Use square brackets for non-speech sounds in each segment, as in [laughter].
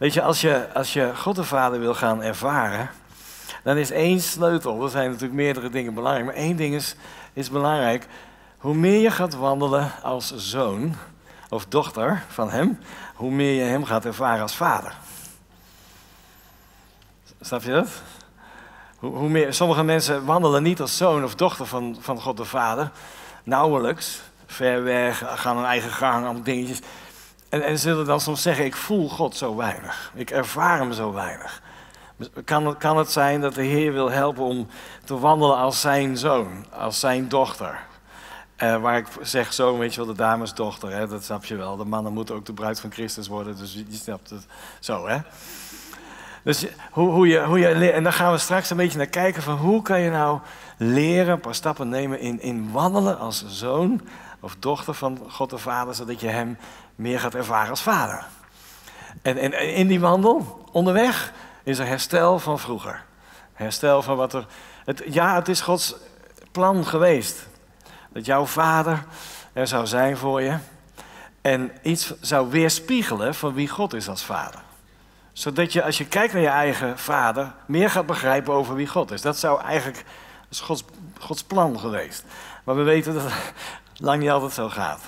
Weet je, als je, als je God de Vader wil gaan ervaren, dan is één sleutel. Er zijn natuurlijk meerdere dingen belangrijk, maar één ding is, is belangrijk. Hoe meer je gaat wandelen als zoon of dochter van Hem, hoe meer je Hem gaat ervaren als vader. Snap je dat? Hoe, hoe meer, sommige mensen wandelen niet als zoon of dochter van, van God de Vader, nauwelijks, ver weg, gaan hun eigen gang, allemaal dingetjes. En, en zullen dan soms zeggen, ik voel God zo weinig, ik ervaar Hem zo weinig. Kan het, kan het zijn dat de Heer wil helpen om te wandelen als zijn zoon, als zijn dochter? Uh, waar ik zeg zo, weet je wel, de damesdochter, hè, dat snap je wel. De mannen moeten ook de bruid van Christus worden, dus je snapt het zo, hè. Dus hoe, hoe, je, hoe je en dan gaan we straks een beetje naar kijken van hoe kan je nou leren, een paar stappen nemen in, in wandelen als zoon of dochter van God de Vader, zodat je hem meer gaat ervaren als vader. En, en in die wandel, onderweg, is er herstel van vroeger. Herstel van wat er. Het, ja, het is Gods plan geweest. Dat jouw vader er zou zijn voor je. En iets zou weerspiegelen van wie God is als vader. Zodat je als je kijkt naar je eigen vader, meer gaat begrijpen over wie God is. Dat zou eigenlijk Gods, Gods plan geweest. Maar we weten dat het [laughs] lang niet altijd zo gaat.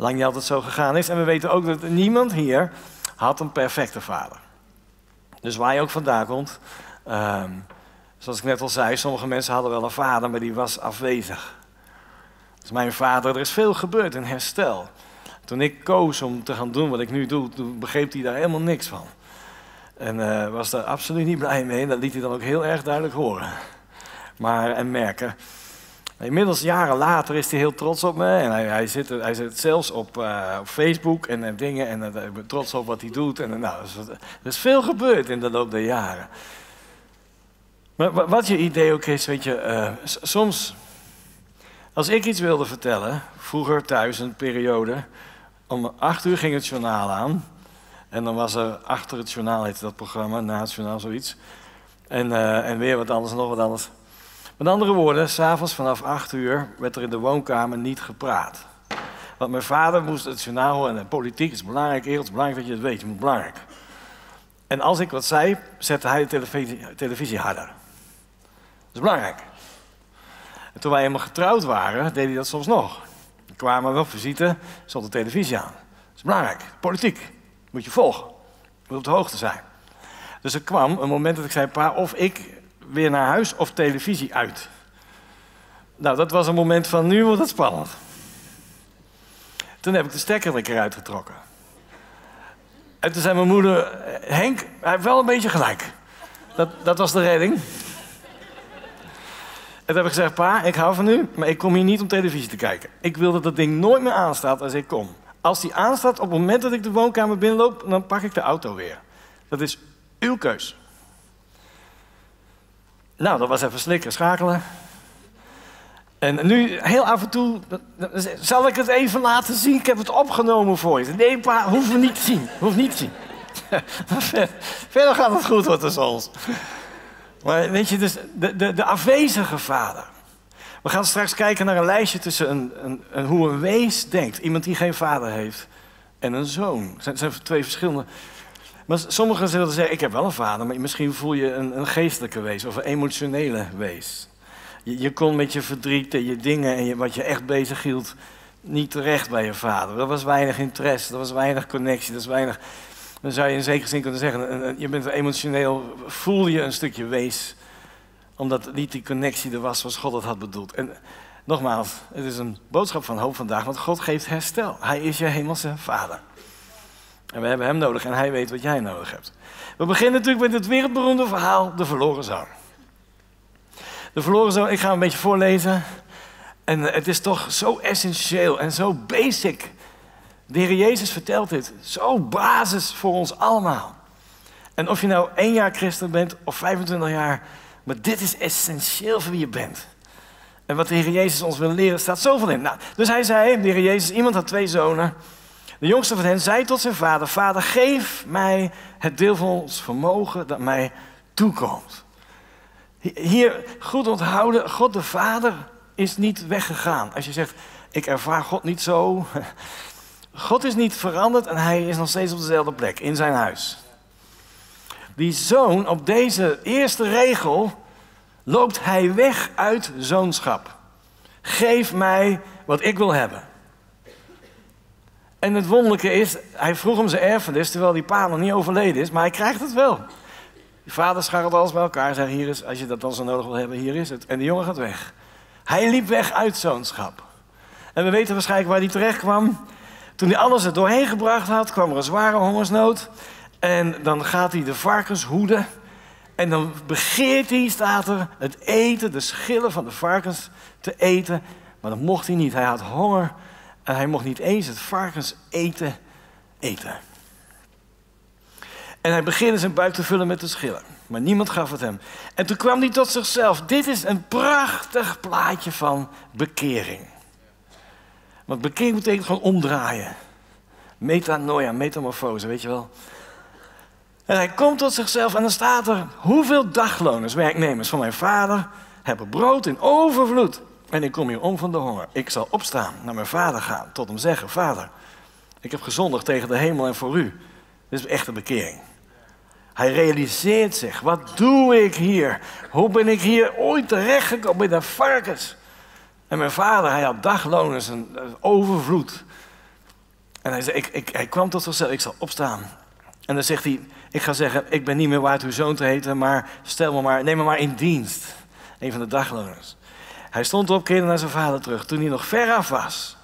Lang niet altijd zo gegaan is. En we weten ook dat niemand hier had een perfecte vader. Dus waar je ook vandaan komt. Ehm, zoals ik net al zei, sommige mensen hadden wel een vader, maar die was afwezig. Dus mijn vader, er is veel gebeurd in herstel. Toen ik koos om te gaan doen wat ik nu doe, toen begreep hij daar helemaal niks van. En uh, was daar absoluut niet blij mee. En dat liet hij dan ook heel erg duidelijk horen. Maar, en merken. Inmiddels jaren later is hij heel trots op me. En hij, hij, zit, hij zelfs op, uh, op Facebook en, en, dingen. En uh, ik ben trots op wat hij doet. En, nou, er is veel gebeurd in de loop der jaren. Maar wat je idee ook is, weet je, soms als ik iets wilde vertellen, vroeger thuis een periode, om acht uur ging het journaal aan. En dan was er achter het journaal, heette dat programma, na het journaal zoiets. En, en weer wat anders, nog wat anders. Met andere woorden, s'avonds vanaf acht uur werd er in de woonkamer niet gepraat. Want mijn vader moest het journaal en politiek is belangrijk, het is belangrijk dat je het weet, je belangrijk. En als ik wat zei, zette hij de televisie, televisie harder. Dat is belangrijk. En toen wij helemaal getrouwd waren, deed hij dat soms nog. Dan kwamen we op visite, stond de televisie aan. Dat is belangrijk, politiek. Moet je volgen. Moet op de hoogte zijn. Dus er kwam een moment dat ik zei, pa, of ik weer naar huis of televisie uit. Nou, dat was een moment van, nu wordt het spannend. Toen heb ik de stekker er keer uitgetrokken. En toen zei mijn moeder, Henk, hij heeft wel een beetje gelijk. Dat, dat was de redding. En toen heb ik gezegd, pa, ik hou van u, maar ik kom hier niet om televisie te kijken. Ik wil dat dat ding nooit meer aanstaat als ik kom. Als die aanstaat op het moment dat ik de woonkamer binnenloop, dan pak ik de auto weer. Dat is uw keus. Nou, dat was even slikken, schakelen. En nu, heel af en toe, zal ik het even laten zien? Ik heb het opgenomen voor je. Nee, pa, hoeven niet te zien. Hoeft niet te zien. [laughs] Verder gaat het goed wat tussen ons. Maar weet je, dus de, de, de afwezige vader. We gaan straks kijken naar een lijstje tussen een, een, een, hoe een wees denkt. Iemand die geen vader heeft. En een zoon. Het zijn, zijn twee verschillende. Maar sommigen zullen zeggen, ik heb wel een vader. Maar misschien voel je een, een geestelijke wees of een emotionele wees. Je, je kon met je verdriet en je dingen en wat je echt bezig hield... niet terecht bij je vader. Er was weinig interesse, er was weinig connectie, er was weinig... Dan zou je in zekere zin kunnen zeggen, je bent emotioneel, voel je een stukje wees omdat niet die connectie er was zoals God het had bedoeld. En nogmaals, het is een boodschap van hoop vandaag, want God geeft herstel. Hij is je hemelse vader. En we hebben hem nodig en hij weet wat jij nodig hebt. We beginnen natuurlijk met het wereldberoemde verhaal, de verloren zoon. De verloren zoon, ik ga een beetje voorlezen. En het is toch zo essentieel en zo basic. De Heer Jezus vertelt dit. Zo basis voor ons allemaal. En of je nou één jaar christen bent of 25 jaar, maar dit is essentieel voor wie je bent. En wat de Heer Jezus ons wil leren, staat zoveel in. Nou, dus hij zei, de Heer Jezus, iemand had twee zonen. De jongste van hen zei tot zijn vader, vader, geef mij het deel van ons vermogen dat mij toekomt. Hier goed onthouden, God de Vader is niet weggegaan. Als je zegt, ik ervaar God niet zo. [laughs] God is niet veranderd en hij is nog steeds op dezelfde plek, in zijn huis. die zoon, op deze eerste regel, loopt hij weg uit zoonschap. Geef mij wat ik wil hebben. En het wonderlijke is, hij vroeg hem zijn erfenis terwijl die pa nog niet overleden is, maar hij krijgt het wel. Die vader scharrelt alles bij elkaar en Hier is, als je dat dan zo nodig wil hebben, hier is het. En de jongen gaat weg. Hij liep weg uit zoonschap. En we weten waarschijnlijk waar hij terecht kwam. Toen hij alles er doorheen gebracht had, kwam er een zware hongersnood. En dan gaat hij de varkens hoeden. En dan begeert hij, staat er, het eten, de schillen van de varkens te eten. Maar dat mocht hij niet. Hij had honger en hij mocht niet eens het varkens eten eten. En hij begint zijn buik te vullen met de schillen. Maar niemand gaf het hem. En toen kwam hij tot zichzelf. Dit is een prachtig plaatje van bekering. Want bekering betekent gewoon omdraaien. Metanoia, metamorfose, weet je wel. En hij komt tot zichzelf en dan staat er... Hoeveel dagloners, werknemers van mijn vader... hebben brood in overvloed. En ik kom hier om van de honger. Ik zal opstaan, naar mijn vader gaan, tot hem zeggen... Vader, ik heb gezondigd tegen de hemel en voor u. Dit is echte bekering. Hij realiseert zich, wat doe ik hier? Hoe ben ik hier ooit terechtgekomen bij de varkens? En mijn vader, hij had dagloners en overvloed. En hij, zei, ik, ik, hij kwam tot zichzelf, ik zal opstaan. En dan zegt hij, ik ga zeggen, ik ben niet meer waard uw zoon te heten, maar stel me maar, neem me maar in dienst. Een van de dagloners. Hij stond op, keerde naar zijn vader terug. Toen hij nog ver af was,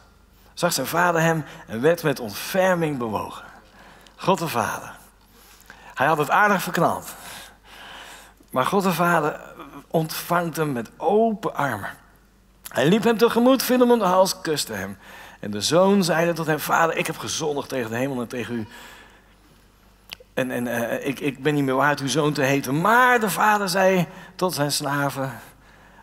zag zijn vader hem en werd met ontferming bewogen. God de Vader. Hij had het aardig verknald. Maar God de Vader ontvangt hem met open armen. Hij liep hem tegemoet, viel hem om de hals, kuste hem. En de zoon zeide tot hem, vader, ik heb gezondigd tegen de hemel en tegen u. En, en uh, ik, ik ben niet meer waard uw zoon te heten. Maar de vader zei tot zijn slaven,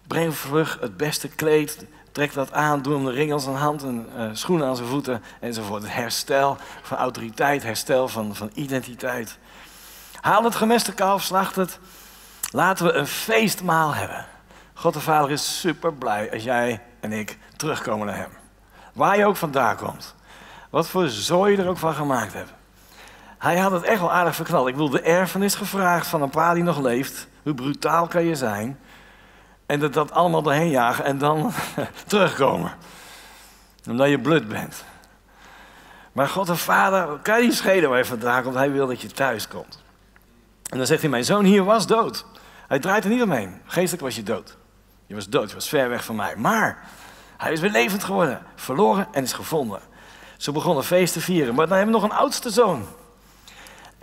breng vlug het beste kleed, trek dat aan, doe hem de ring aan zijn hand en uh, schoenen aan zijn voeten enzovoort. Herstel van autoriteit, herstel van, van identiteit. Haal het gemeste kalf, slacht het. Laten we een feestmaal hebben. God de Vader is super blij als jij en ik terugkomen naar Hem. Waar je ook vandaan komt. Wat voor zooi je er ook van gemaakt hebt. Hij had het echt wel aardig verknald. Ik wilde de erfenis gevraagd van een pa die nog leeft. Hoe brutaal kan je zijn? En dat, dat allemaal doorheen jagen en dan [laughs] terugkomen. Omdat je blut bent. Maar God de Vader kan je schelen waar je vandaan komt. Hij wil dat je thuis komt. En dan zegt hij, mijn zoon hier was dood. Hij draait er niet omheen. Geestelijk was je dood. Je was dood, je was ver weg van mij. Maar hij is weer levend geworden. Verloren en is gevonden. Ze begonnen feest te vieren. Maar dan hebben we nog een oudste zoon.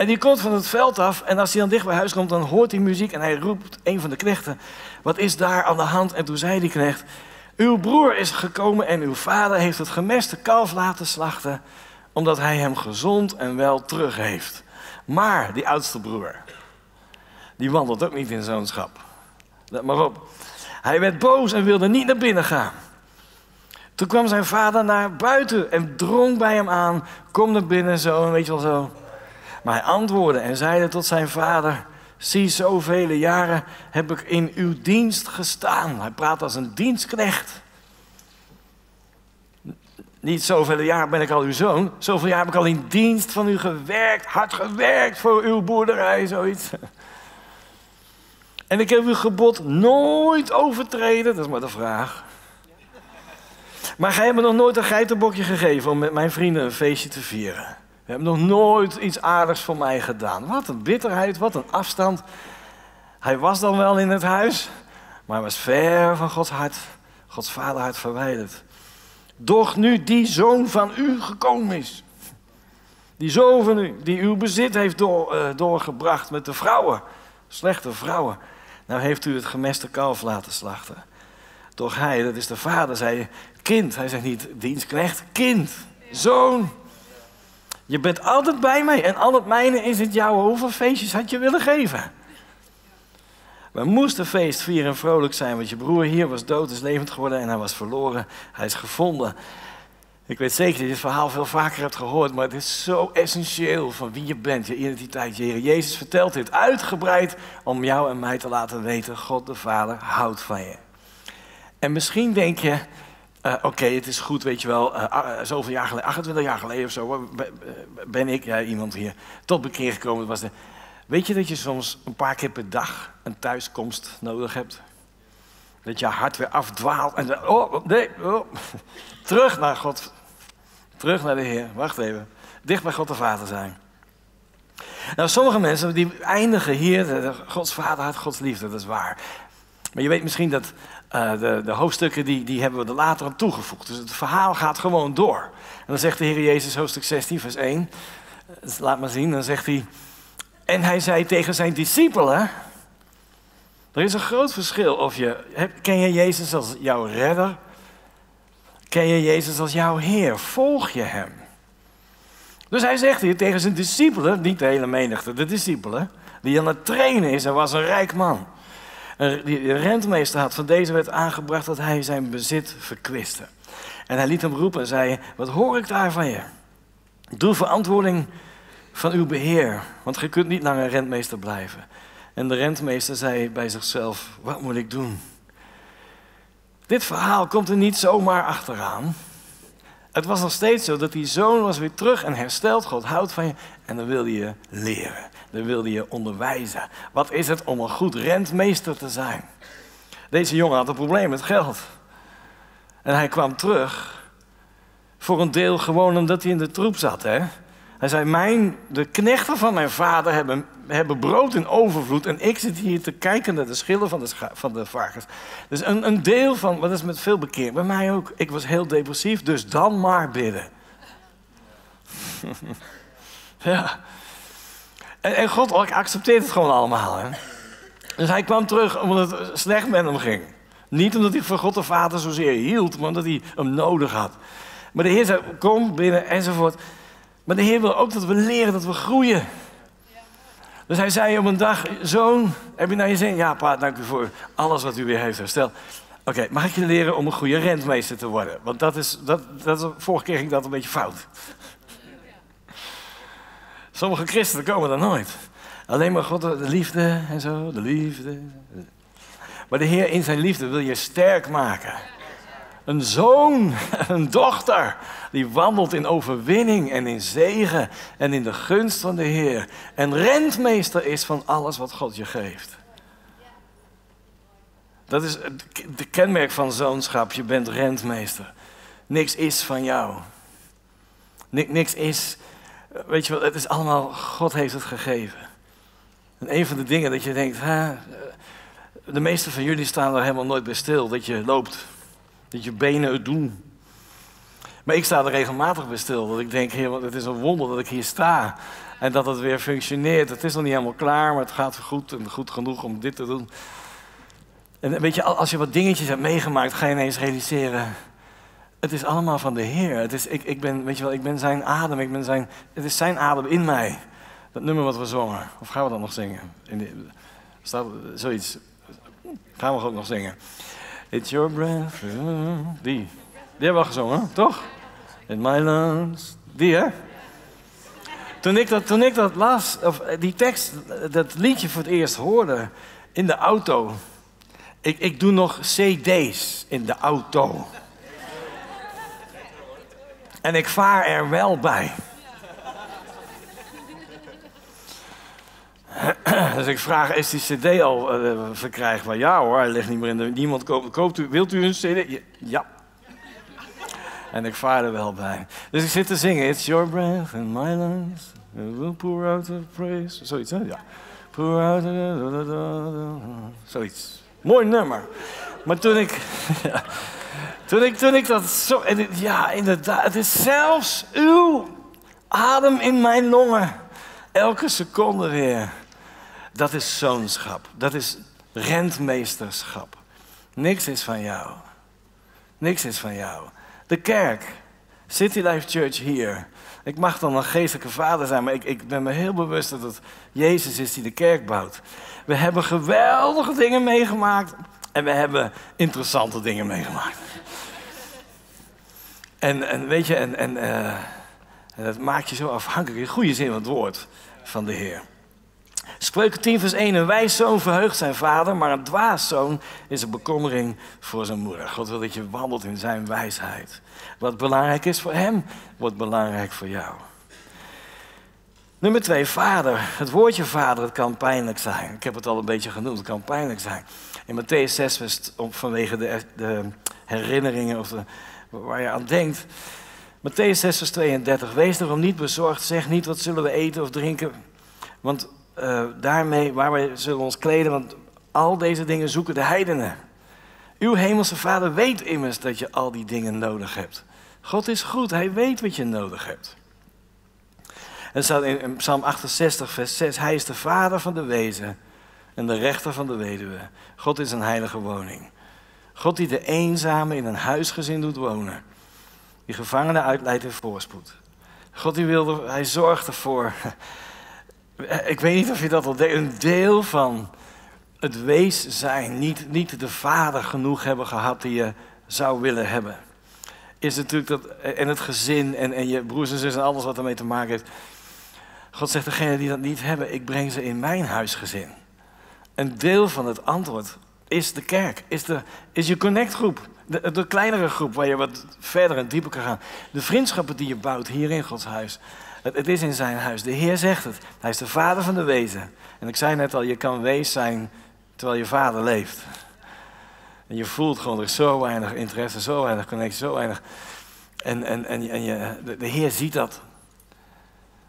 En die komt van het veld af. En als hij dan dicht bij huis komt, dan hoort hij muziek. En hij roept een van de knechten. Wat is daar aan de hand? En toen zei die knecht. Uw broer is gekomen en uw vader heeft het gemeste kalf laten slachten. Omdat hij hem gezond en wel terug heeft. Maar die oudste broer, die wandelt ook niet in zoonschap. Let maar op. Hij werd boos en wilde niet naar binnen gaan. Toen kwam zijn vader naar buiten en drong bij hem aan. Kom naar binnen, zo, weet je wel zo. Maar hij antwoordde en zeide tot zijn vader... Zie, zoveel jaren heb ik in uw dienst gestaan. Hij praat als een dienstknecht. Niet zoveel jaar ben ik al uw zoon. Zoveel jaar heb ik al in dienst van u gewerkt. Hard gewerkt voor uw boerderij, zoiets. En ik heb uw gebod nooit overtreden. Dat is maar de vraag. Maar gij hebt me nog nooit een geitenbokje gegeven om met mijn vrienden een feestje te vieren. We hebben nog nooit iets aardigs voor mij gedaan. Wat een bitterheid, wat een afstand. Hij was dan wel in het huis, maar was ver van Gods hart, Gods vaderhart verwijderd. Doch nu die zoon van u gekomen is, die zoon van u, die uw bezit heeft door, uh, doorgebracht met de vrouwen, slechte vrouwen, nou heeft u het gemeste kalf laten slachten. Doch hij, dat is de vader, zei kind. Hij zegt niet dienstknecht, kind, zoon. Je bent altijd bij mij en al het mijne is het jouw. Hoeveel feestjes had je willen geven? We moesten feest vieren en vrolijk zijn, want je broer hier was dood, is levend geworden en hij was verloren. Hij is gevonden. Ik weet zeker dat je dit verhaal veel vaker hebt gehoord, maar het is zo essentieel van wie je bent, je identiteit, je. Jezus vertelt dit uitgebreid om jou en mij te laten weten, God de Vader houdt van je. En misschien denk je, uh, oké, het is goed, weet je wel, uh, zoveel jaar geleden, 28 jaar geleden of zo, ben ik, ja, iemand hier, tot bekeer gekomen. was de, Weet je dat je soms een paar keer per dag een thuiskomst nodig hebt? Dat je hart weer afdwaalt en oh, nee, oh. [laughs] terug naar God. Terug naar de Heer. Wacht even. Dicht bij God de Vader zijn. Nou, sommige mensen die eindigen hier, Gods Vader Gods liefde, dat is waar. Maar je weet misschien dat uh, de, de, hoofdstukken die, die hebben we er later aan toegevoegd. Dus het verhaal gaat gewoon door. En dan zegt de Heer Jezus, hoofdstuk 16, vers 1. Dus laat maar zien, dan zegt hij. En hij zei tegen zijn discipelen. Er is een groot verschil of je. Ken je Jezus als jouw redder? Ken je Jezus als jouw Heer? Volg je hem? Dus hij zegt hier tegen zijn discipelen, niet de hele menigte, de discipelen, die aan het trainen is. Hij was een rijk man. De rentmeester had van deze wet aangebracht dat hij zijn bezit verkwiste. En hij liet hem roepen en zei: Wat hoor ik daar van je? Doe verantwoording van uw beheer, want je kunt niet langer rentmeester blijven. En de rentmeester zei bij zichzelf: Wat moet ik doen? Dit verhaal komt er niet zomaar achteraan. Het was nog steeds zo dat die zoon was weer terug en hersteld. God houdt van je en dan wilde je leren. Dan wilde je onderwijzen. Wat is het om een goed rentmeester te zijn? Deze jongen had een probleem met geld. En hij kwam terug. Voor een deel gewoon omdat hij in de troep zat. Hè? Hij zei, mijn, de knechten van mijn vader hebben, hebben brood in overvloed en ik zit hier te kijken naar de schillen van de, van de varkens. Dus een, een deel van, wat is met veel bekeerd, bij mij ook. Ik was heel depressief, dus dan maar bidden. [laughs] ja. En, en, God accepteert het gewoon allemaal. Hè? Dus hij kwam terug omdat het slecht met hem ging. Niet omdat hij van God de Vader zozeer hield, maar omdat hij hem nodig had. Maar de Heer zei, kom binnen enzovoort. Maar de Heer wil ook dat we leren, dat we groeien. Dus hij zei op een dag, zoon, heb je naar je zin? Ja, pa, dank u voor alles wat u weer heeft hersteld. Oké, mag ik je leren om een goede rentmeester te worden? Want dat is, dat, dat, vorige keer ging dat een beetje fout. Sommige christenen komen daar nooit. Alleen maar God, de liefde en zo, de liefde. Maar de Heer in zijn liefde wil je sterk maken. Een zoon, [laughs] een dochter, die wandelt in overwinning en in zegen en in de gunst van de Heer. En rentmeester is van alles wat God je geeft. Dat is de kenmerk van zoonschap. Je bent rentmeester. Niks is van jou. Niks is, weet je wel, het is allemaal, God heeft het gegeven. En een van de dingen dat je denkt, hè, de meeste van jullie staan er helemaal nooit bij stil, dat je loopt dat je benen het doen. Maar ik sta er regelmatig bij stil. Dat ik denk, heer, het is een wonder dat ik hier sta. En dat het weer functioneert. Het is nog niet helemaal klaar, maar het gaat goed en goed genoeg om dit te doen. En weet je, als je wat dingetjes hebt meegemaakt, ga je ineens realiseren. Het is allemaal van de Heer. Het is, ik, ik, ben, weet je wel, ik ben zijn adem. Ik ben zijn, het is zijn adem in mij. Dat nummer wat we zongen. Of gaan we dat nog zingen? In de, staat zoiets. Gaan we ook nog zingen. It's your breath. Die. Die hebben we gezongen, toch? In my lungs. Die, hè? Toen ik dat, toen ik dat las, of eh, die tekst, dat liedje voor het eerst hoorde in de auto. Ik, ik doe nog CD's in de auto. En ik vaar er wel bij. [clears throat] dus ik vraag, is die cd al uh, verkrijgbaar? Ja hoor, hij ligt niet meer in de... Niemand koopt, koopt u, wilt u een cd? Ja. En ik vaar er wel bij. Dus ik zit te zingen. It's your breath in my lungs. We'll pour out the praise. Zoiets, hè? Ja. Pour out. Zoiets. Mooi nummer. Maar toen ik... [laughs] toen ik, toen ik dat zo... Ja, inderdaad. Het is zelfs uw adem in mijn longen. Elke seconde weer. Dat is zoonschap. Dat is rentmeesterschap. Niks is van jou. Niks is van jou. De kerk, City Life Church hier. Ik mag dan een geestelijke vader zijn, maar ik, ik ben me heel bewust dat het Jezus is die de kerk bouwt. We hebben geweldige dingen meegemaakt en we hebben interessante dingen meegemaakt. En, en weet je, en, en, en dat maakt je zo afhankelijk, in goede zin van het woord, van de Heer. Spreuken 10 vers 1. Een wijs zoon verheugt zijn vader, maar een dwaas zoon is een bekommering voor zijn moeder. God wil dat je wandelt in zijn wijsheid. Wat belangrijk is voor hem, wordt belangrijk voor jou. Nummer twee, vader. Het woordje vader, het kan pijnlijk zijn. Ik heb het al een beetje genoemd, het kan pijnlijk zijn. In Matthäus 6, vanwege de, de herinneringen of de, waar je aan denkt. Matthäus 6, vers 32. Wees erom niet bezorgd, zeg niet wat zullen we eten of drinken. Want uh, daarmee, waar wij zullen ons kleden, want al deze dingen zoeken de heidenen. Uw hemelse vader weet immers dat je al die dingen nodig hebt. God is goed, hij weet wat je nodig hebt. En staat in Psalm 68, vers 6, hij is de vader van de wezen en de rechter van de weduwe. God is een heilige woning. God die de eenzame in een huisgezin doet wonen. Die gevangenen uitleidt in voorspoed. God die wilde, hij zorgt ervoor. Ik weet niet of je dat al deed. Een deel van het wees zijn, niet, niet de vader genoeg hebben gehad die je zou willen hebben. Is natuurlijk dat, en het gezin en, en je broers en zussen en alles wat ermee te maken heeft. God zegt, degene die dat niet hebben, ik breng ze in mijn huisgezin. Een deel van het antwoord is de kerk, is, de, is je connectgroep. De, de kleinere groep waar je wat verder en dieper kan gaan. De vriendschappen die je bouwt hier in Gods huis. Het, is in zijn huis. De Heer zegt het. Hij is de vader van de wezen. En ik zei net al, je kan wees zijn terwijl je vader leeft. En je voelt gewoon, er zo weinig interesse, zo weinig connectie, zo weinig. En, en, en, en je, de, Heer ziet dat.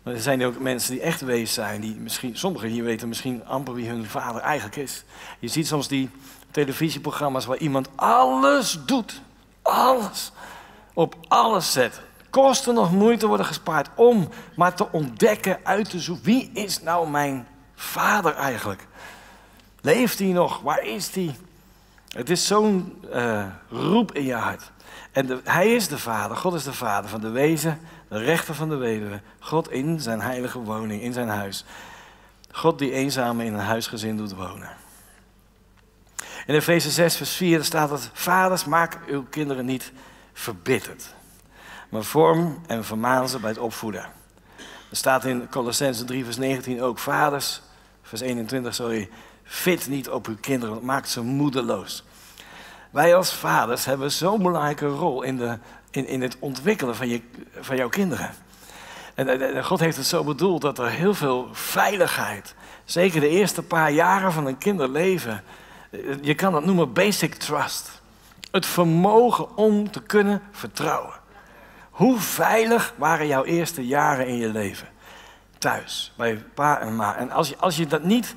Er zijn ook mensen die echt wees zijn. Die misschien, sommigen hier weten misschien amper wie hun vader eigenlijk is. Je ziet soms die televisieprogramma's waar iemand alles doet. Alles. Op alles zet. Kosten nog moeite worden gespaard om maar te ontdekken, uit te zoeken. Wie is nou mijn vader eigenlijk? Leeft hij nog? Waar is hij? Het is zo'n uh, roep in je hart. En hij is de vader, God is de vader van de wezen, de rechter van de weduwe. God in zijn heilige woning, in zijn huis. God die eenzamen in een huisgezin doet wonen. In Efeze 6, vers 4 staat dat: Vaders, maak uw kinderen niet verbitterd, maar vorm en vermaan ze bij het opvoeden. Er staat in Colossense 3, vers 19 ook: Vaders, vers 21, sorry, fit niet op uw kinderen, maakt ze moedeloos. Wij als vaders hebben zo'n belangrijke rol in, de, in, in het ontwikkelen van, je, van jouw kinderen. En, en God heeft het zo bedoeld dat er heel veel veiligheid, zeker de eerste paar jaren van een kinderleven, je kan dat noemen basic trust. Het vermogen om te kunnen vertrouwen. Hoe veilig waren jouw eerste jaren in je leven? Thuis, bij pa en ma. En als je, als je dat niet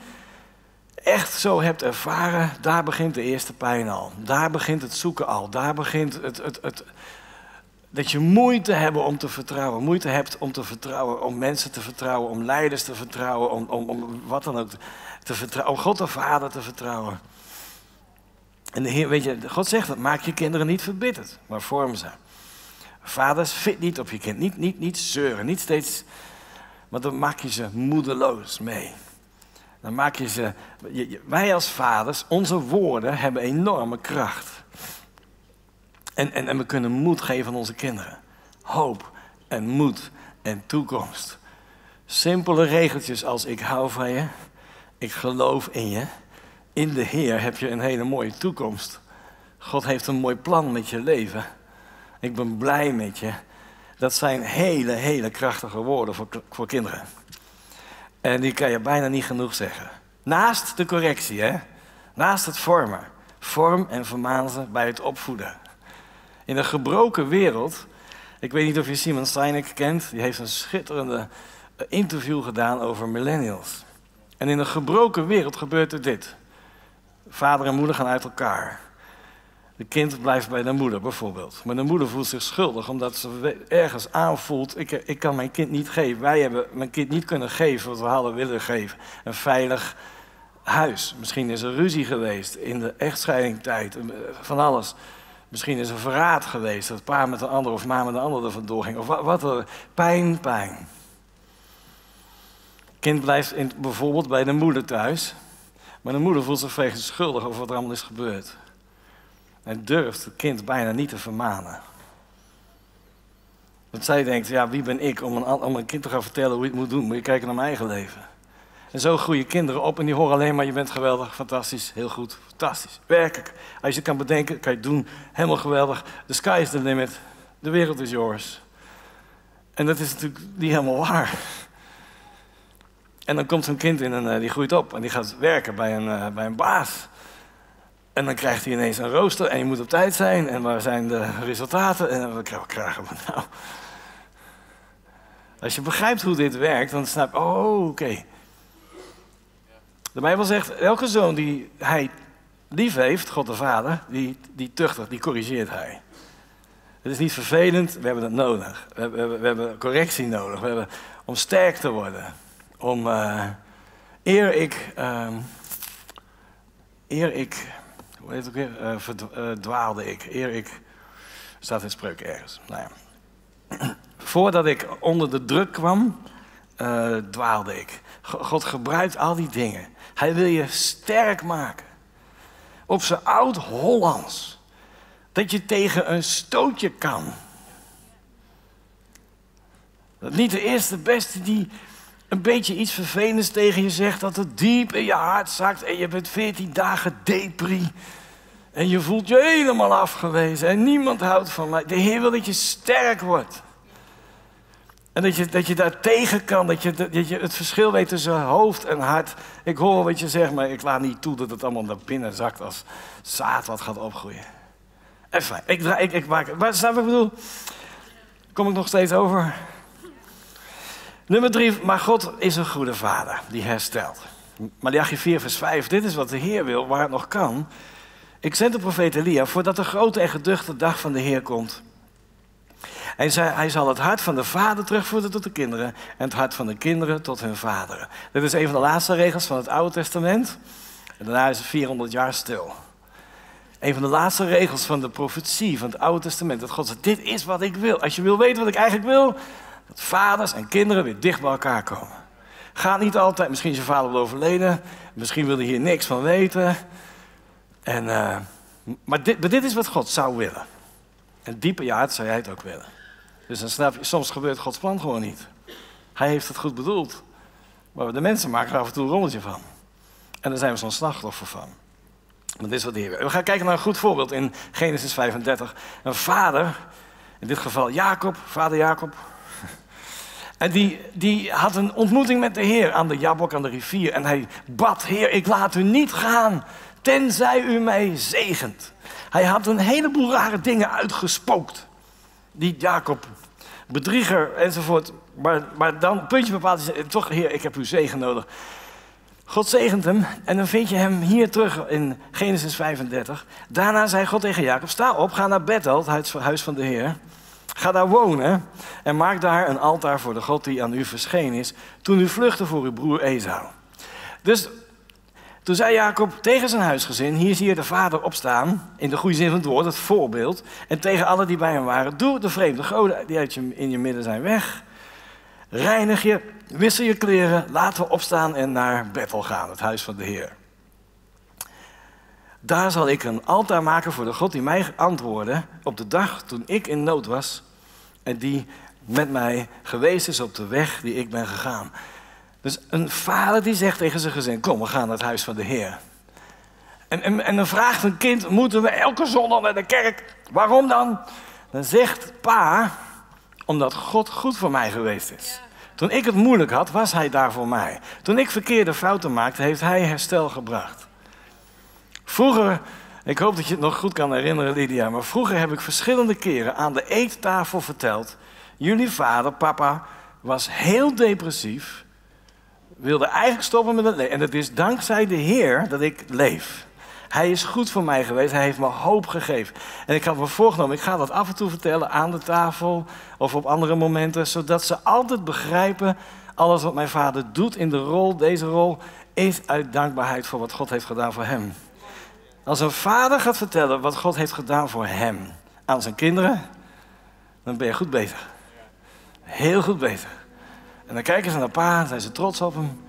echt zo hebt ervaren, daar begint de eerste pijn al. Daar begint het zoeken al. Daar begint het, het, het, dat je moeite hebt om te vertrouwen. Moeite hebt om te vertrouwen, om mensen te vertrouwen, om leiders te vertrouwen, om, om, om wat dan ook te vertrouwen, om God de Vader te vertrouwen. En de Heer, weet je, God zegt dat, maak je kinderen niet verbitterd, maar vorm ze. Vaders, fit niet op je kind, niet, niet, niet zeuren, niet steeds, maar dan maak je ze moedeloos mee. Dan maak je ze. Wij als vaders, onze woorden hebben enorme kracht. En, en, en we kunnen moed geven aan onze kinderen. Hoop en moed en toekomst. Simpele regeltjes als ik hou van je, ik geloof in je. In de Heer heb je een hele mooie toekomst. God heeft een mooi plan met je leven. Ik ben blij met je. Dat zijn hele, hele krachtige woorden voor, voor kinderen. En die kan je bijna niet genoeg zeggen. Naast de correctie, hè? naast het vormen. Vorm en vermaan bij het opvoeden. In een gebroken wereld, ik weet niet of je Simon Sinek kent, die heeft een schitterende eh, interview gedaan over millennials. En in een gebroken wereld gebeurt er dit. Vader en moeder gaan uit elkaar. De kind blijft bij de moeder bijvoorbeeld. Maar de moeder voelt zich schuldig omdat ze ergens aanvoelt: ik, ik kan mijn kind niet geven. Wij hebben mijn kind niet kunnen geven wat we hadden willen geven. Een veilig huis. Misschien is er ruzie geweest in de echtscheidingtijd. Eh, van alles. Misschien is er verraad geweest. Dat pa met de ander of ma met de ander er vandoor ging. Of wat, wat pijn, pijn. Kind blijft in, bijvoorbeeld bij de moeder thuis. Maar de moeder voelt zich vegens schuldig over wat er allemaal is gebeurd. En durft het kind bijna niet te vermanen. Want zij denkt, ja, wie ben ik om een, om een kind te gaan vertellen hoe je het moet doen? Moet je kijken naar mijn eigen leven. En zo groeien kinderen op en die horen alleen maar, je bent geweldig, fantastisch, heel goed, fantastisch. Werkelijk. Als je het kan bedenken, kan je het doen, helemaal geweldig. The sky is the limit. De wereld is yours. En dat is natuurlijk niet helemaal waar. En dan komt zo'n kind in en die groeit op en die gaat werken bij een, bij een baas. En dan krijgt hij ineens een rooster en je moet op tijd zijn. En waar zijn de resultaten? En wat krijgen we nou? Als je begrijpt hoe dit werkt, dan snap je, oh, oké. De Bijbel zegt, elke zoon die hij lief heeft, God de Vader, die, die tuchtigt, die corrigeert hij. Het is niet vervelend, we hebben het nodig. We hebben, we hebben correctie nodig. We hebben, om sterk te worden. Om, uh, eer ik, uh, eer ik, hoe heet het ook weer, uh, ik, eer ik, staat in spreuk ergens. Nou ja. [clears throat] Voordat ik onder de druk kwam, uh, dwaalde ik. God gebruikt al die dingen. Hij wil je sterk maken. Op zijn oud Hollands. Dat je tegen een stootje kan. Dat niet de eerste beste die een beetje iets vervelends tegen je zegt, dat het diep in je hart zakt en je bent veertien dagen depri. En je voelt je helemaal afgewezen en niemand houdt van mij. De Heer wil dat je sterk wordt. En dat je, dat je daar tegen kan, dat je, dat je het verschil weet tussen hoofd en hart. Ik hoor wat je zegt, maar ik laat niet toe dat het allemaal naar binnen zakt als zaad wat gaat opgroeien. Even, ik, ik, ik maak, snap ik bedoel? Kom ik nog steeds over? Nummer drie, maar God is een goede vader die herstelt. Malachi 4 vers 5, dit is wat de Heer wil, waar het nog kan. Ik zend de profeet Elia voordat de grote en geduchte dag van de Heer komt. Hij zei, hij zal het hart van de vader terugvoeren tot de kinderen en het hart van de kinderen tot hun vaderen. Dit is een van de laatste regels van het Oude Testament. En daarna is het 400 jaar stil. Een van de laatste regels van de profetie van het Oude Testament. Dat God zegt, dit is wat ik wil. Als je wil weten wat ik eigenlijk wil, dat vaders en kinderen weer dicht bij elkaar komen. Gaat niet altijd, misschien is je vader wel overleden, misschien wil hij hier niks van weten. En, uh, maar, dit, dit is wat God zou willen. En diep in je hart zou jij het ook willen. Dus dan snap je, soms gebeurt Gods plan gewoon niet. Hij heeft het goed bedoeld. Maar de mensen maken er af en toe een rolletje van. En daar zijn we zo'n slachtoffer van. Maar dit is wat de Heer We gaan kijken naar een goed voorbeeld in Genesis 35. Een vader, in dit geval Jacob, vader Jacob. En die, die had een ontmoeting met de Heer aan de Jabok, aan de rivier. En hij bad, Heer, ik laat u niet gaan, tenzij u mij zegent. Hij had een heleboel rare dingen uitgespookt. Die Jacob, bedrieger enzovoort. Maar, maar dan, puntje bepaald, is toch, Heer, ik heb uw zegen nodig. God zegent hem en dan vind je hem hier terug in Genesis 35. Daarna zei God tegen Jacob, sta op, ga naar Bethel, het huis van de Heer. Ga daar wonen en maak daar een altaar voor de God die aan u verschenen is toen u vluchtte voor uw broer Esau. Dus toen zei Jacob tegen zijn huisgezin, hier zie je de vader opstaan, in de goede zin van het woord, het voorbeeld. En tegen alle die bij hem waren, doe de vreemde goden die uit je, in je midden zijn weg. Reinig je, wissel je kleren, laten we opstaan en naar Bethel gaan, het huis van de Heer. Daar zal ik een altaar maken voor de God die mij antwoordde op de dag toen ik in nood was en die met mij geweest is op de weg die ik ben gegaan. Dus een vader die zegt tegen zijn gezin: Kom, we gaan naar het huis van de Heer. En, en, en dan vraagt een kind: Moeten we elke zondag naar de kerk? Waarom dan? Dan zegt pa: Omdat God goed voor mij geweest is. Toen ik het moeilijk had, was hij daar voor mij. Toen ik verkeerde fouten maakte, heeft hij herstel gebracht. Vroeger, ik hoop dat je het nog goed kan herinneren, Lydia, maar vroeger heb ik verschillende keren aan de eettafel verteld: Jullie vader, papa, was heel depressief wilde eigenlijk stoppen met het leven. En het is dankzij de Heer dat ik leef. Hij is goed voor mij geweest. Hij heeft me hoop gegeven. En ik had me voorgenomen, ik ga dat af en toe vertellen aan de tafel of op andere momenten, zodat ze altijd begrijpen, alles wat mijn vader doet in de rol, deze rol, is uit dankbaarheid voor wat God heeft gedaan voor hem. Als een vader gaat vertellen wat God heeft gedaan voor hem aan zijn kinderen, dan ben je goed bezig. Heel goed bezig. En dan kijken ze naar pa zijn ze trots op hem.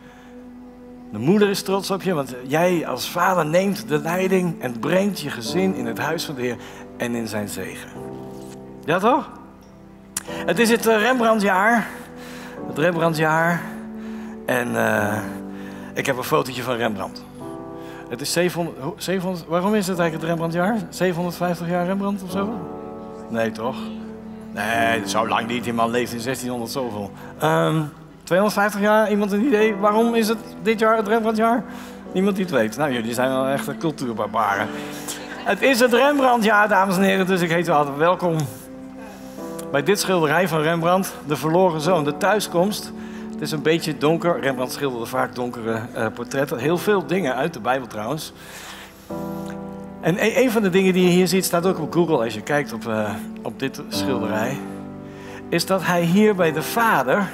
De moeder is trots op je, want jij als vader neemt de leiding en brengt je gezin in het huis van de Heer en in zijn zegen. Ja toch? Het is het eh, Rembrandtjaar. Het Rembrandtjaar. En uh, ik heb een fotootje van Rembrandt. Het is 700, 700, waarom is het eigenlijk het Rembrandtjaar? 750 jaar Rembrandt of zo? Nee, toch? Nee, zo lang niet. Die man leeft in 1600 zoveel. Um, 250 jaar? Iemand een idee? Waarom is het dit jaar het Rembrandtjaar? Niemand die het weet. Nou, jullie zijn wel echt cultuurbarbaren. Het is het Rembrandtjaar, dames en heren, dus ik heet u altijd welkom bij dit schilderij van Rembrandt, De Verloren Zoon, de thuiskomst. Het is een beetje donker. Rembrandt schilderde vaak donkere uh, portretten. Heel veel dingen uit de Bijbel trouwens. En e-, een van de dingen die je hier ziet, staat ook op Google als je kijkt op, uh, op dit schilderij. Is dat hij hier bij de vader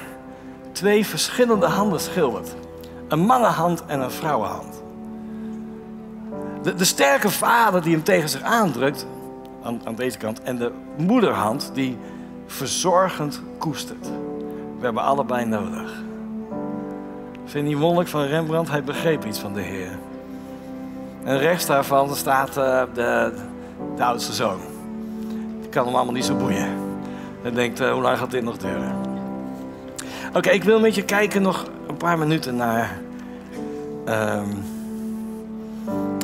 twee verschillende handen schildert. Een mannenhand en een vrouwenhand. De, de sterke vader die hem tegen zich aandrukt, aan, aan deze kant, en de moederhand die verzorgend koestert. We hebben allebei nodig. Vind niet wonderlijk van Rembrandt? Hij begreep iets van de Heer. En rechts daarvan staat uh, de, de oudste zoon. Die kan hem allemaal niet zo boeien. En denkt, uh, hoe lang gaat dit nog duren? Oké, ik wil met je kijken nog een paar minuten naar um,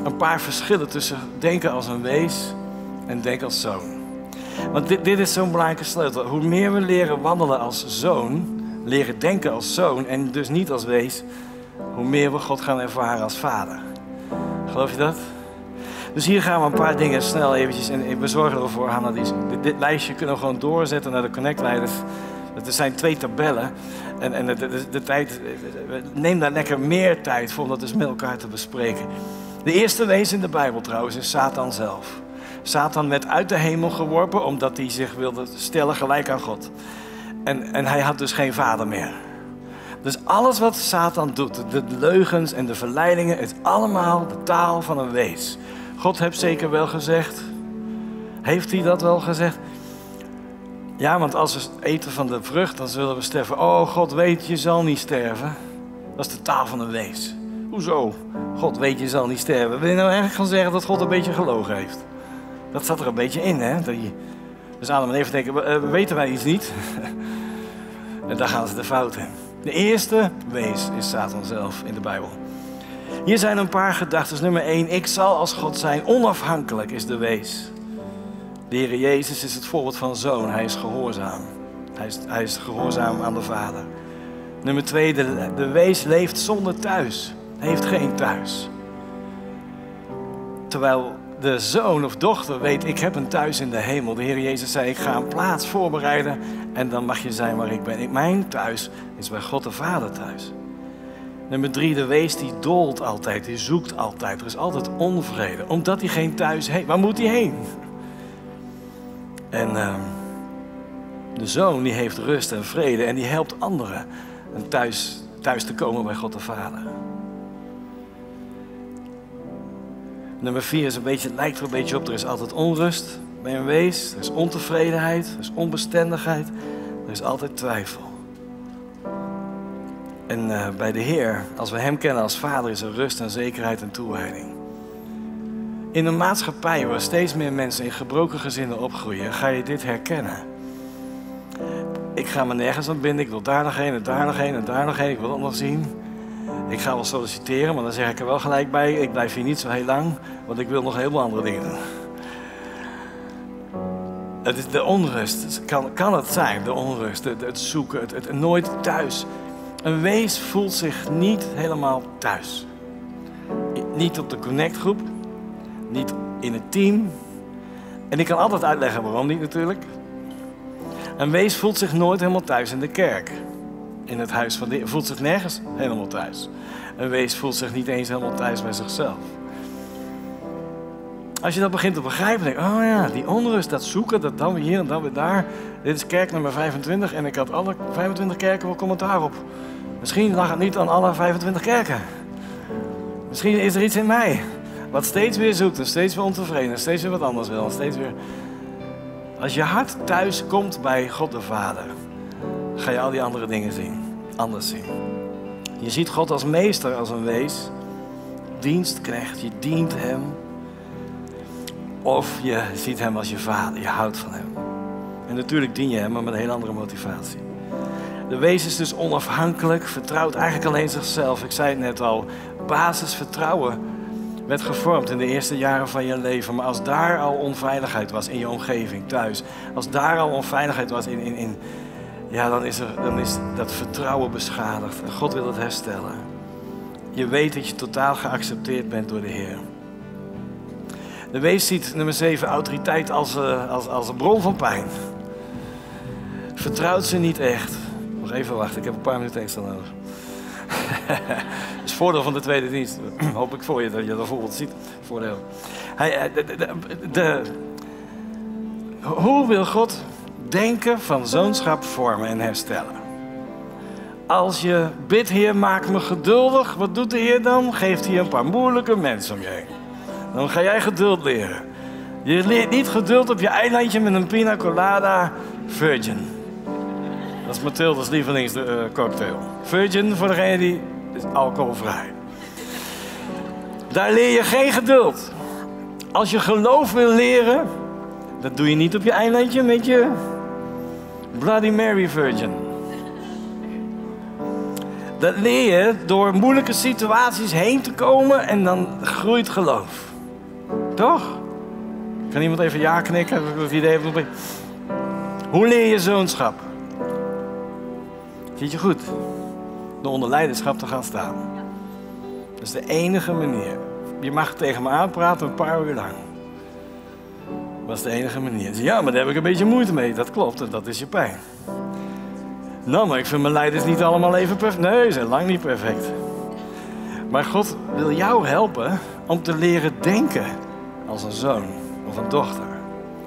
een paar verschillen tussen denken als een wees en denken als zoon. Want dit, dit is zo'n belangrijke sleutel. Hoe meer we leren wandelen als zoon, leren denken als zoon en dus niet als wees, hoe meer we God gaan ervaren als vader. Geloof je dat? Dus hier gaan we een paar dingen snel eventjes en we zorgen ervoor, Hanna, dit, dit lijstje kunnen we gewoon doorzetten naar de connect-leiders. Er zijn twee tabellen en, en de, de, tijd, neem daar lekker meer tijd voor om dat dus met elkaar te bespreken. De eerste wees in de Bijbel trouwens is Satan zelf. Satan werd uit de hemel geworpen omdat hij zich wilde stellen gelijk aan God. En, en hij had dus geen vader meer. Dus alles wat Satan doet, de leugens en de verleidingen, is allemaal de taal van een wees. God heeft zeker wel gezegd. Heeft hij dat wel gezegd? Ja, want als we eten van de vrucht, dan zullen we sterven. Oh, God weet, je zal niet sterven. Dat is de taal van een wees. Hoezo? God weet, je zal niet sterven. Wil je nou eigenlijk gaan zeggen dat God een beetje gelogen heeft? Dat zat er een beetje in, hè? Dus Adam en Eva denken, uh, weten wij iets niet? [laughs] en daar gaan ze de fout in. De eerste wees is Satan zelf in de Bijbel. Hier zijn een paar gedachten. Nummer één, ik zal als God zijn. Onafhankelijk is de wees. De Heer Jezus is het voorbeeld van zoon. Hij is gehoorzaam. Hij is, hij is gehoorzaam aan de Vader. Nummer twee, de, de wees leeft zonder thuis. Hij heeft geen thuis. Terwijl de zoon of dochter weet, ik heb een thuis in de hemel. De Heer Jezus zei, ik ga een plaats voorbereiden en dan mag je zijn waar ik ben. Mijn thuis is bij God de Vader thuis. Nummer drie, de wees die dolt altijd, die zoekt altijd. Er is altijd onvrede, omdat hij geen thuis heeft. Waar moet hij heen? En uh, de zoon die heeft rust en vrede en die helpt anderen thuis, thuis te komen bij God de Vader. Nummer vier is een beetje, lijkt er een beetje op. Er is altijd onrust bij een wees. Er is ontevredenheid. Er is onbestendigheid. Er is altijd twijfel. En uh, bij de Heer, als we Hem kennen als Vader, is er rust en zekerheid en toewijding. In een maatschappij waar steeds meer mensen in gebroken gezinnen opgroeien, ga je dit herkennen. Ik ga me nergens aan binden, ik wil daar nog heen en daar nog heen en daar nog heen, ik wil dat nog zien. Ik ga wel solliciteren, maar dan zeg ik er wel gelijk bij: ik blijf hier niet zo heel lang, want ik wil nog heel veel andere dingen doen. Het is de onrust. Kan, kan het zijn, de onrust, het, het zoeken, het, het, nooit thuis. Een wees voelt zich niet helemaal thuis. Niet op de connectgroep, niet in het team. En ik kan altijd uitleggen waarom niet natuurlijk. Een wees voelt zich nooit helemaal thuis in de kerk in het huis van de voelt zich nergens helemaal thuis. Een wees voelt zich niet eens helemaal thuis bij zichzelf. Als je dat begint te begrijpen, denk oh ja, die onrust, dat zoeken, dat dan weer hier en dan weer daar. Dit is kerk nummer 25 en ik had alle 25 kerken wel commentaar op. Misschien lag het niet aan alle 25 kerken. Misschien is er iets in mij wat steeds weer zoekt en steeds weer ontevreden en steeds weer wat anders wil. En steeds weer... Als je hart thuis komt bij God de Vader, ga je al die andere dingen zien. Anders zien. Je ziet God als meester, als een wees. Dienstknecht, je dient hem. Of je ziet hem als je vader, je houdt van hem. En natuurlijk dien je hem, maar met een heel andere motivatie. De wees is dus onafhankelijk, vertrouwt eigenlijk alleen zichzelf. Ik zei het net al, basisvertrouwen werd gevormd in de eerste jaren van je leven. Maar als daar al onveiligheid was in je omgeving, thuis. Als daar al onveiligheid was in, in, in ja, dan is, er, dan is dat vertrouwen beschadigd. En God wil het herstellen. Je weet dat je totaal geaccepteerd bent door de Heer. De wees ziet, nummer 7, autoriteit als, uh, als, als een bron van pijn. Vertrouwt ze niet echt. Nog even wachten, ik heb een paar minuten extra nodig. [laughs] dat is voordeel van de tweede dienst. [clears throat] Hoop ik voor je dat je dat voorbeeld ziet. Voordeel. Hij, eh, de, hoe wil God denken van zoonschap vormen en herstellen? Als je bidt, Heer, maak me geduldig. Wat doet de Heer dan? Geeft hij een paar moeilijke mensen om je heen. Dan ga jij geduld leren. Je leert niet geduld op je eilandje met een pina colada virgin. Dat is Mathilde's lievelingscocktail. Virgin, voor degene die is alcoholvrij. Daar leer je geen geduld. Als je geloof wil leren, dat doe je niet op je eilandje met je Bloody Mary Virgin. Dat leer je door moeilijke situaties heen te komen en dan groeit geloof. Toch? Kan iemand even ja knikken? Of idee Hoe leer je zoonschap? Ziet je goed? Door onder leiderschap te gaan staan. Dat is de enige manier. Je mag tegen me aanpraten een paar uur lang. Dat is de enige manier. Ja, maar daar heb ik een beetje moeite mee. Dat klopt, dat is je pijn. Nou, maar ik vind mijn leiders niet allemaal even perfect. Nee, ze zijn lang niet perfect. Maar God wil jou helpen om te leren denken als een zoon of een dochter.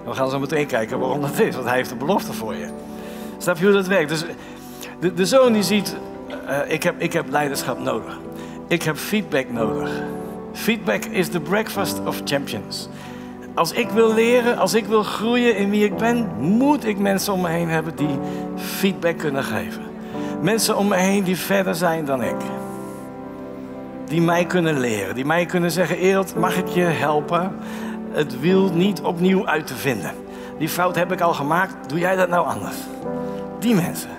We gaan zo meteen kijken waarom dat is, want hij heeft een belofte voor je. Snap je hoe dat werkt? Dus de, de zoon die ziet, uh, ik, heb, ik heb leiderschap nodig. Ik heb feedback nodig. Feedback is the breakfast of champions. Als ik wil leren, als ik wil groeien in wie ik ben, moet ik mensen om me heen hebben die feedback kunnen geven. Mensen om me heen die verder zijn dan ik. Die mij kunnen leren, die mij kunnen zeggen: Ereld, mag ik je helpen het wiel niet opnieuw uit te vinden? Die fout heb ik al gemaakt, doe jij dat nou anders? Die mensen,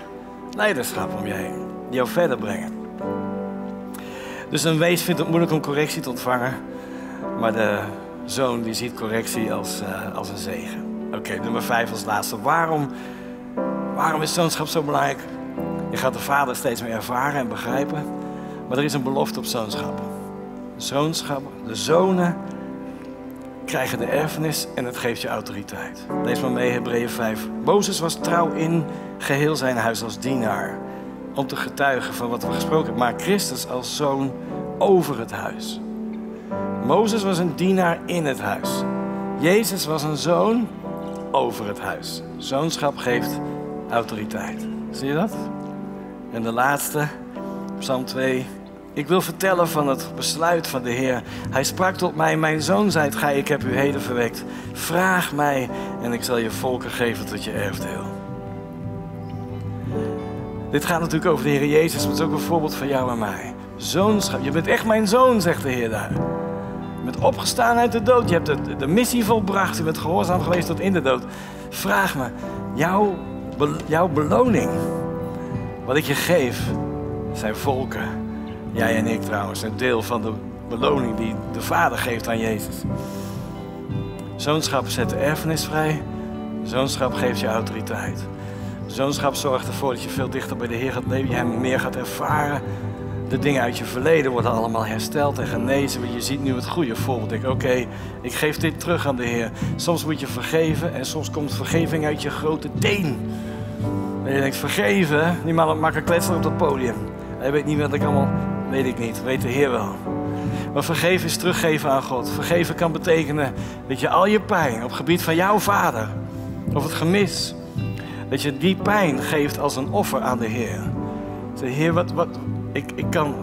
leiderschap om je heen, die jou verder brengen. Dus een wees vindt het moeilijk om correctie te ontvangen, maar de zoon die ziet correctie als, uh, als een zegen. Oké, nummer vijf als laatste. Waarom, waarom is zoonschap zo belangrijk? Je gaat de vader steeds meer ervaren en begrijpen. Maar er is een belofte op zoonschap. Zoonschap, de zonen krijgen de erfenis en het geeft je autoriteit. Lees maar mee, Hebreeën 5. Mozes was trouw in geheel zijn huis als dienaar. Om te getuigen van wat we gesproken hebben. Maar Christus als zoon over het huis. Mozes was een dienaar in het huis. Jezus was een zoon over het huis. Zoonschap geeft autoriteit. Zie je dat? En de laatste, Psalm 2. Ik wil vertellen van het besluit van de Heer. Hij sprak tot mij: Mijn zoon zijt gij, ik heb u heden verwekt. Vraag mij en ik zal je volken geven tot je erfdeel. Dit gaat natuurlijk over de Heer Jezus, maar het is ook een voorbeeld van jou en mij. Zoonschap, je bent echt mijn zoon, zegt de Heer daar. Bent opgestaan uit de dood. Je hebt de, de missie volbracht. Je bent gehoorzaam geweest tot in de dood. Vraag me, jouw, jouw beloning, wat ik je geef, zijn volken. Jij en ik trouwens, een deel van de beloning die de Vader geeft aan Jezus. Zoonschap zet de erfenis vrij. Zoonschap geeft je autoriteit. Zoonschap zorgt ervoor dat je veel dichter bij de Heer gaat leven. Je hem meer gaat ervaren de dingen uit je verleden worden allemaal hersteld en genezen. Je ziet nu het goede voorbeeld. Ik, oké, ik geef dit terug aan de Heer. Soms moet je vergeven en soms komt vergeving uit je grote teen. En je denkt, vergeven? Die man maakt een kletser op dat podium. Hij weet niet wat ik allemaal, weet ik niet, weet de Heer wel. Maar vergeven is teruggeven aan God. Vergeven kan betekenen dat je al je pijn op het gebied van jouw vader, of het gemis, dat je die pijn geeft als een offer aan de Heer. Zeg, Heer, wat, wat, ik, ik, kan,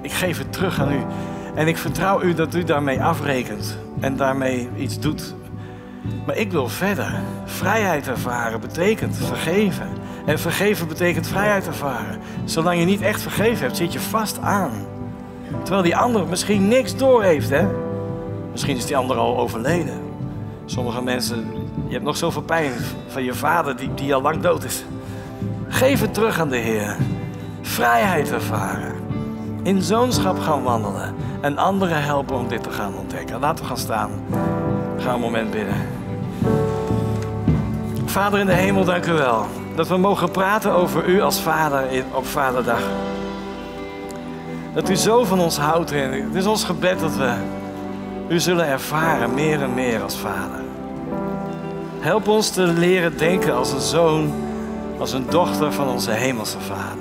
ik geef het terug aan u. En ik vertrouw u dat u daarmee afrekent en daarmee iets doet. Maar ik wil verder. Vrijheid ervaren betekent vergeven. En vergeven betekent vrijheid ervaren. Zolang je niet echt vergeven hebt, zit je vast aan. Terwijl die ander misschien niks door heeft, hè? Misschien is die ander al overleden. Sommige mensen, je hebt nog zoveel pijn van je vader die, die al lang dood is. Geef het terug aan de Heer vrijheid ervaren. In zoonschap gaan wandelen. En anderen helpen om dit te gaan ontdekken. Laten we gaan staan. Ga een moment bidden. Vader in de hemel, dank u wel. dat we mogen praten over u als vader op Vaderdag. Dat u zo van ons houdt. En het is ons gebed dat we u zullen ervaren meer en meer als vader. Help ons te leren denken als een zoon, als een dochter van onze hemelse vader.